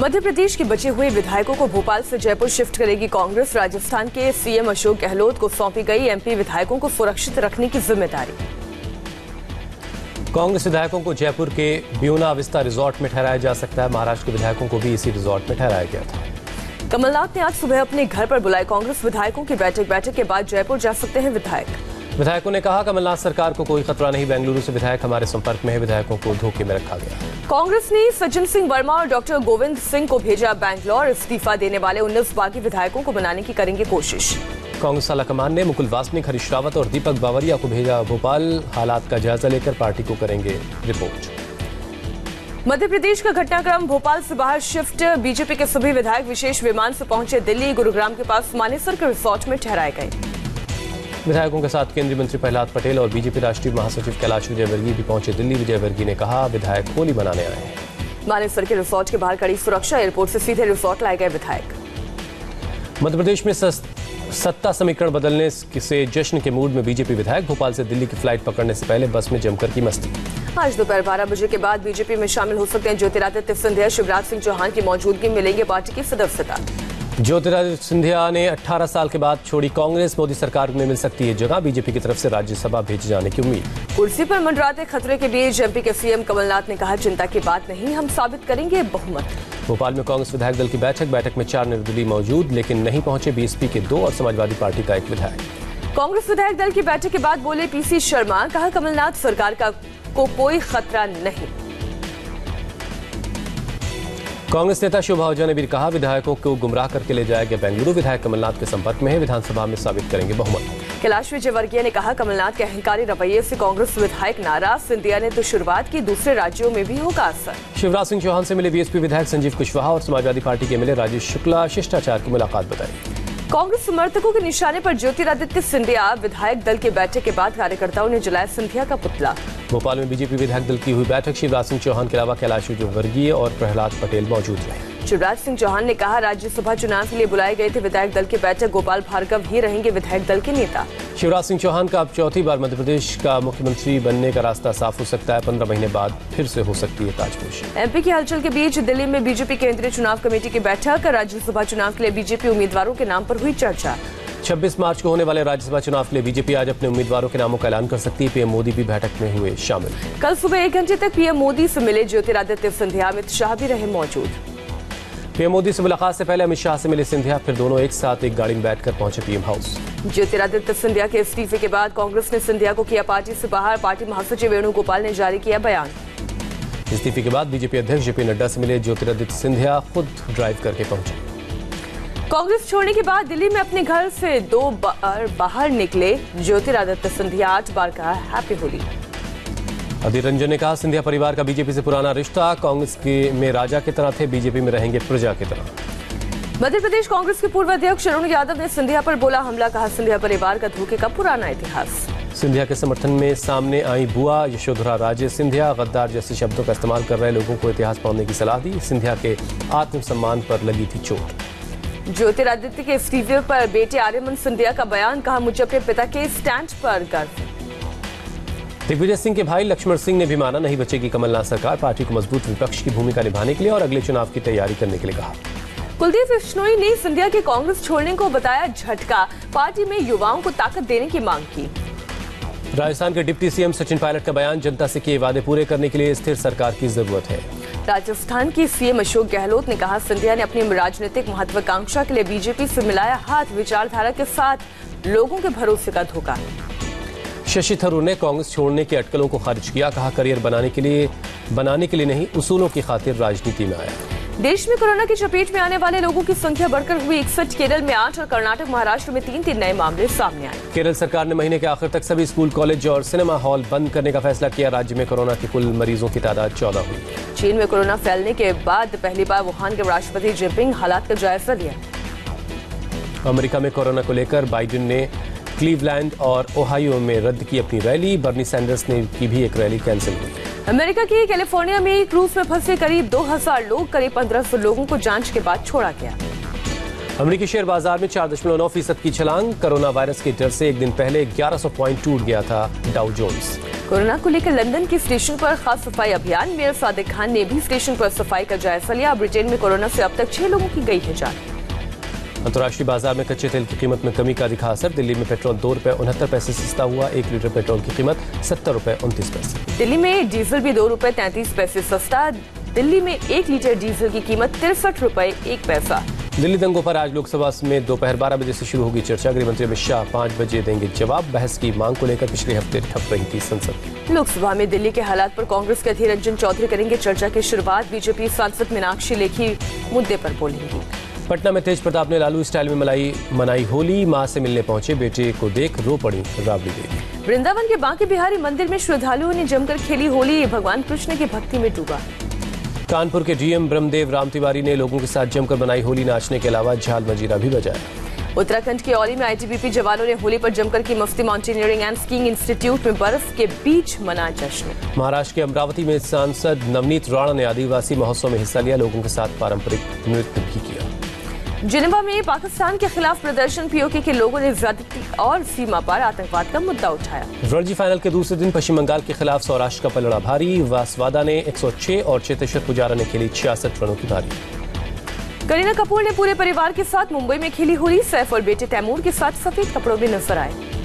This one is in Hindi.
मध्य प्रदेश के बचे हुए विधायकों को भोपाल से जयपुर शिफ्ट करेगी कांग्रेस। राजस्थान के सीएम अशोक गहलोत को सौंपी गई एमपी विधायकों को सुरक्षित रखने की ज़िम्मेदारी। कांग्रेस विधायकों को जयपुर के ब्यूना विस्ता रिजॉर्ट में ठहराया जा सकता है। महाराष्ट्र के विधायकों को भी इसी रिजॉर्ट में ठहराया गया था। कमलनाथ ने आज सुबह अपने घर पर बुलाए कांग्रेस विधायकों की बैठक। बैठक के बाद जयपुर जा सकते हैं विधायक। विधायकों ने कहा कमलनाथ सरकार को कोई खतरा नहीं बेंगलुरु से विधायक हमारे संपर्क में है विधायकों को धोखे में रखा गया। कांग्रेस ने सज्जन सिंह वर्मा और डॉक्टर गोविंद सिंह को भेजा बैंगलोर इस्तीफा देने वाले 19 बागी विधायकों को बनाने की करेंगे कोशिश। कांग्रेस आलाकमान ने मुकुल वासनिक हरीश रावत और दीपक बावरिया को भेजा भोपाल। हालात का जायजा लेकर पार्टी को करेंगे रिपोर्ट। मध्य प्रदेश का घटनाक्रम भोपाल से बाहर शिफ्ट बीजेपी के सभी विधायक विशेष विमान से पहुँचे दिल्ली गुरुग्राम के पास मानेसर के रिसोर्ट में ठहराए गए। विधायकों के साथ केंद्रीय मंत्री प्रहलाद पटेल और बीजेपी राष्ट्रीय महासचिव कैलाश विजयवर्गीय भी पहुँचे दिल्ली। विजयवर्गीय ने कहा विधायक होली मनाने आए हैं। मानेसर के रिसोर्ट के बाहर कड़ी सुरक्षा एयरपोर्ट से सीधे रिसोर्ट लाए गए विधायक। मध्य प्रदेश में सत्ता समीकरण बदलने से जश्न के मूड में बीजेपी विधायक भोपाल से दिल्ली की फ़्लाइट पकड़ने से पहले बस में जमकर की मस्ती। आज दोपहर बारह बजे के बाद बीजेपी में शामिल हो सकते हैं ज्योतिरादित्य सिंधिया शिवराज सिंह चौहान की मौजूदगी मिलेंगे पार्टी की सदस्यता। ज्योतिरादित्य सिंधिया ने 18 साल के बाद छोड़ी कांग्रेस। मोदी सरकार में मिल सकती है जगह। बीजेपी की तरफ़ से राज्यसभा भेजे जाने की उम्मीद। कुर्सी पर मंडराते खतरे के बीच एमपी के सीएम कमलनाथ ने कहा चिंता की बात नहीं हम साबित करेंगे बहुमत। भोपाल में कांग्रेस विधायक दल की बैठक। बैठक में चार निर्दलीय मौजूद लेकिन नहीं पहुँचे बीएसपी के दो और समाजवादी पार्टी का एक विधायक। कांग्रेस विधायक दल की बैठक के बाद बोले पीसी शर्मा कहा कमलनाथ सरकार का को कोई खतरा नहीं। कांग्रेस नेता शोभा ओझा ने भी कहा विधायकों को गुमराह करके ले जाया गया बेंगलुरु विधायक कमलनाथ के संपर्क में है। विधानसभा में साबित करेंगे बहुमत। कैलाश विजयवर्गीय ने कहा कमलनाथ के अहंकारी रवैये से कांग्रेस विधायक नाराज़ सिंधिया ने तो शुरुआत की दूसरे राज्यों में भी होगा असर। शिवराज सिंह चौहान से मिले बीएसपी विधायक संजीव कुशवाहा और समाजवादी पार्टी के मिले राजेश शुक्ला शिष्टाचार की मुलाकात बताई। कांग्रेस समर्थकों के निशाने पर ज्योतिरादित्य सिंधिया विधायक दल की बैठक के बाद कार्यकर्ताओं ने जलाया सिंधिया का पुतला। भोपाल में बीजेपी विधायक दल की हुई बैठक, शिवराज सिंह चौहान के अलावा कैलाश वर्गीय और प्रहलाद पटेल मौजूद रहे। शिवराज सिंह चौहान ने कहा राज्यसभा चुनाव के लिए बुलाए गए थे विधायक दल की बैठक गोपाल भार्गव ही रहेंगे विधायक दल के नेता। शिवराज सिंह चौहान का अब चौथी बार मध्य प्रदेश का मुख्यमंत्री बनने का रास्ता साफ़ हो सकता है पंद्रह महीने बाद फिर से हो सकती है ताजपोशी। एमपी की हलचल के बीच दिल्ली में बीजेपी केंद्रीय चुनाव कमेटी की बैठक राज्यसभा चुनाव के लिए बीजेपी उम्मीदवारों के नाम आरोप हुई चर्चा। 26 मार्च को होने वाले राज्यसभा चुनाव के लिए बीजेपी आज अपने उम्मीदवारों के नामों का ऐलान कर सकती है पीएम मोदी भी बैठक में हुए शामिल। कल सुबह एक घंटे तक पीएम मोदी से मिले ज्योतिरादित्य सिंधिया अमित शाह भी रहे मौजूद। पीएम मोदी से मुलाकात से पहले अमित शाह से मिले सिंधिया फिर दोनों एक साथ एक गाड़ी में बैठकर पहुँचे पीएम हाउस। ज्योतिरादित्य सिंधिया के इस्तीफे के बाद कांग्रेस ने सिंधिया को किया पार्टी से बाहर। पार्टी महासचिव वेणुगोपाल ने जारी किया बयान। इस्तीफे के बाद बीजेपी अध्यक्ष जेपी नड्डा से मिले ज्योतिरादित्य सिंधिया खुद ड्राइव करके पहुँचे। कांग्रेस छोड़ने के बाद दिल्ली में अपने घर से दो बार बाहर निकले। ज्योतिरादित्य सिंधिया आठ बार कहा हैप्पी होली अधीर रंजन ने कहा सिंधिया परिवार का बीजेपी से पुराना रिश्ता कांग्रेस के में राजा की तरह थे बीजेपी में रहेंगे प्रजा की तरह। मध्य प्रदेश कांग्रेस के पूर्व अध्यक्ष अरुण यादव ने सिंधिया पर बोला हमला कहा सिंधिया परिवार का धोखे का पुराना इतिहास। सिंधिया के समर्थन में सामने आई बुआ यशोधरा राजे सिंधिया गद्दार जैसे शब्दों का इस्तेमाल कर रहे लोगों को इतिहास पढ़ने की सलाह दी। सिंधिया के आत्मसम्मान पर लगी थी चोट। ज्योतिरादित्य के इस्तीफे पर बेटे आर्यमन सिंधिया का बयान कहा मुझे अपने पिता के स्टैंड पर गर्व। दिग्विजय सिंह के भाई लक्ष्मण सिंह ने भी माना नहीं बचेगी कमलनाथ सरकार पार्टी को मज़बूत विपक्ष की भूमिका निभाने के लिए और अगले चुनाव की तैयारी करने के लिए कहा। कुलदीप बिश्नोई ने सिंधिया के कांग्रेस छोड़ने को बताया झटका पार्टी में युवाओं को ताकत देने की मांग की। राजस्थान के डिप्टी सीएम सचिन पायलट का बयान जनता से किए वादे पूरे करने के लिए स्थिर सरकार की ज़रूरत है। राजस्थान की सीएम अशोक गहलोत ने कहा सिंधिया ने अपनी राजनीतिक महत्वाकांक्षा के लिए बीजेपी से मिलाया हाथ विचारधारा के साथ लोगों के भरोसे का धोखा। शशि थरूर ने कांग्रेस छोड़ने के अटकलों को खारिज किया कहा करियर बनाने के लिए बनाने के लिए नहीं उसूलों की खातिर राजनीति में आया। देश में कोरोना की चपेट में आने वाले लोगों की संख्या बढ़कर हुई इकसठ केरल में आठ और कर्नाटक महाराष्ट्र में तीन तीन नए मामले सामने आए। केरल सरकार ने महीने के आखिर तक सभी स्कूल कॉलेज और सिनेमा हॉल बंद करने का फैसला किया। राज्य में कोरोना के कुल मरीजों की तादाद चौदह हुई। चीन में कोरोना फैलने के बाद पहली बार वुहान के राष्ट्रपति जिनपिंग हालात का जायजा लिया। अमेरिका में कोरोना को लेकर बाइडेन ने क्लीवलैंड और ओहायो में रद्द की अपनी रैली। बर्नी सैंडर्स ने की भी एक रैली कैंसिल। की अमेरिका की कैलिफ़ोर्निया में क्रूज में फंसे करीब 2000 लोग करीब 1500 लोगों को जाँच के बाद छोड़ा गया। अमेरिकी शेयर बाज़ार में चार दशमलव नौ फ़ीसद की छलांग। कोरोना वायरस के डर से एक दिन पहले 1100 पॉइंट टूट गया था डाउ जोन्स। कोरोना को लेकर लंदन के स्टेशन पर खास सफ़ाई अभियान। मेयर सादिक खान ने भी स्टेशन पर सफ़ाई का जायजा लिया। ब्रिटेन में कोरोना से अब तक छह लोगों की गई है जान। अंतर्राष्ट्रीय बाज़ार में कच्चे तेल की कीमत में कमी का दिखा असर। दिल्ली में पेट्रोल दो रुपए उनहत्तर पैसे सस्ता हुआ। एक लीटर पेट्रोल की कीमत सत्तर रुपए उनतीस पैसे। दिल्ली में डीजल भी दो रुपए तैंतीस पैसे सस्ता। दिल्ली में एक लीटर डीजल की कीमत तिरसठ रुपए एक पैसा। दिल्ली दंगों पर आज लोकसभा में दोपहर बारह बजे से शुरू होगी चर्चा। गृह मंत्री अमित शाह पाँच बजे देंगे जवाब। बहस की मांग को लेकर पिछले हफ़्ते ठप रही थी संसद। लोकसभा में दिल्ली के हालात पर कांग्रेस के अधीर रंजन चौधरी करेंगे चर्चा की शुरुआत। बीजेपी सांसद मीनाक्षी लेखी मुद्दे पर बोलेंगी। पटना में तेज प्रताप ने लालू स्टाइल में मलाई मनाई होली। माँ से मिलने पहुँचे बेटे को देख रो पड़ी राबड़ी देवी। वृंदावन के बांके बिहारी मंदिर में श्रद्धालुओं ने जमकर खेली होली। भगवान कृष्ण की भक्ति में डूबा। कानपुर के डीएम ब्रह्मदेव राम तिवारी ने लोगों के साथ जमकर बनाई होली। नाचने के अलावा झाल मजीरा भी बजाया। उत्तराखंड के औली में आईटीबीपी जवानों ने होली पर जमकर की मुफ्ती माउंटेनियरिंग एंड स्कीइंग इंस्टीट्यूट में बर्फ़ के बीच मना जश्न। महाराष्ट्र के अमरावती में सांसद नवनीत राणा ने आदिवासी महोत्सव में हिस्सा लिया। लोगों के साथ पारंपरिक नृत्य भी किया। जिनेवा में पाकिस्तान के खिलाफ प्रदर्शन पीओके के लोगों ने ज्यादती और सीमा पर आतंकवाद का मुद्दा उठाया। रणजी फाइनल के दूसरे दिन पश्चिम बंगाल के खिलाफ सौराष्ट्र का पलड़ा भारी। वासवादा ने 106 और चेतेश्वर पुजारा ने खेली छियासठ रनों की भारी करीना कपूर ने पूरे परिवार के साथ मुंबई में खेली होली सैफ और बेटे तैमूर के साथ सफ़ेद कपड़ों में नज़र आए।